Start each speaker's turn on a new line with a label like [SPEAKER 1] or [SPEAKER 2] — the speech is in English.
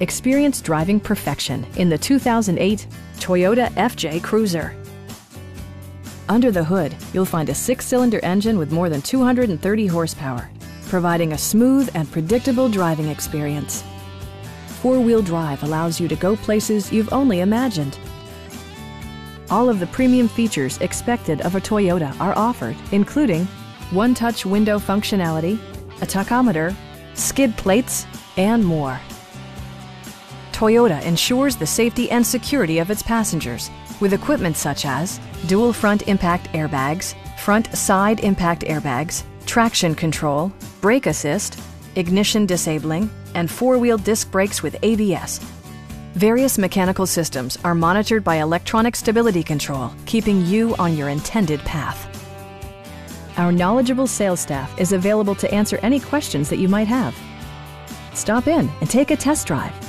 [SPEAKER 1] Experience driving perfection in the 2008 Toyota FJ Cruiser. Under the hood, you'll find a six-cylinder engine with more than 230 horsepower, providing a smooth and predictable driving experience. Four-wheel drive allows you to go places you've only imagined. All of the premium features expected of a Toyota are offered, including one-touch window functionality, a tachometer, skid plates, and more. Toyota ensures the safety and security of its passengers with equipment such as dual front impact airbags, front side impact airbags, traction control, brake assist, ignition disabling, and four-wheel disc brakes with ABS. Various mechanical systems are monitored by electronic stability control, keeping you on your intended path. Our knowledgeable sales staff is available to answer any questions that you might have. Stop in and take a test drive.